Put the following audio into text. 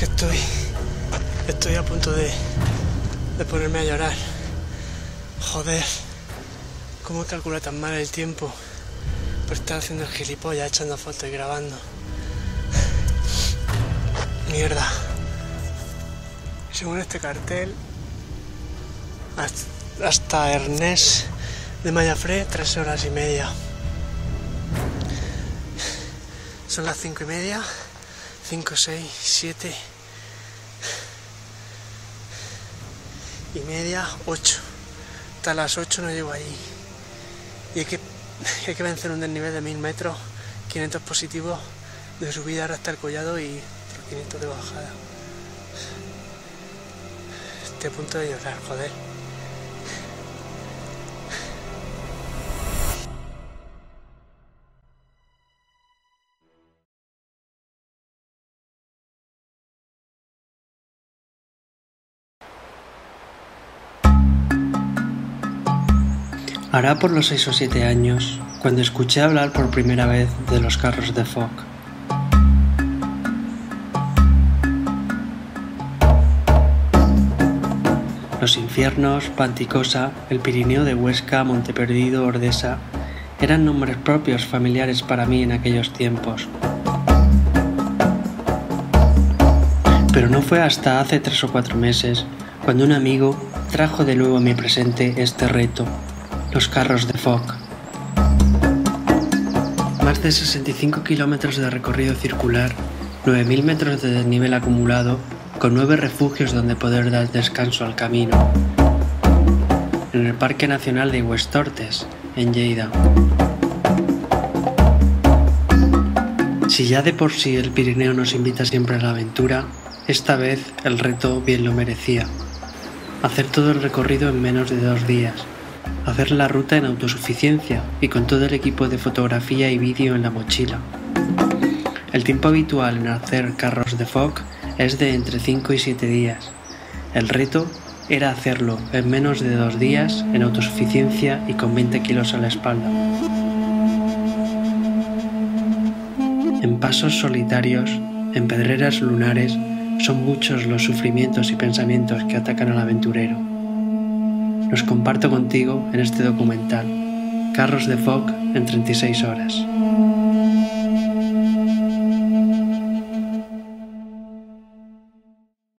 Estoy. Estoy a punto de. de ponerme a llorar. Joder. ¿Cómo calcula tan mal el tiempo? Por estar haciendo el gilipollas, echando fotos y grabando. Mierda. Según este cartel, hasta- Ernest de Mayafré, tres horas y media. Son las cinco y media, cinco, seis, siete y media, ocho. Hasta las ocho no llego allí. Y hay que, hay que vencer un desnivel de mil metros, 500 positivos de subida hasta el collado y otros 500 de bajada. Estoy a punto de llorar, joder. Hará por los seis o siete años cuando escuché hablar por primera vez de los carros de Fock. Los infiernos, Panticosa, el Pirineo de Huesca, Monteperdido, Ordesa eran nombres propios familiares para mí en aquellos tiempos. Pero no fue hasta hace tres o cuatro meses cuando un amigo trajo de nuevo a mi presente este reto, los carros de Fock. Más de 65 kilómetros de recorrido circular, 9.000 metros de desnivel acumulado, con nueve refugios donde poder dar descanso al camino. En el Parque Nacional de Huestortes, en Lleida. Si ya de por sí el Pirineo nos invita siempre a la aventura, esta vez el reto bien lo merecía. Hacer todo el recorrido en menos de dos días, hacer la ruta en autosuficiencia y con todo el equipo de fotografía y vídeo en la mochila. El tiempo habitual en hacer carros de Fock es de entre 5 y 7 días. El reto era hacerlo en menos de dos días en autosuficiencia y con 20 kilos a la espalda. En pasos solitarios, en pedreras lunares, son muchos los sufrimientos y pensamientos que atacan al aventurero. Los comparto contigo en este documental, Carros de Fock en 36 horas.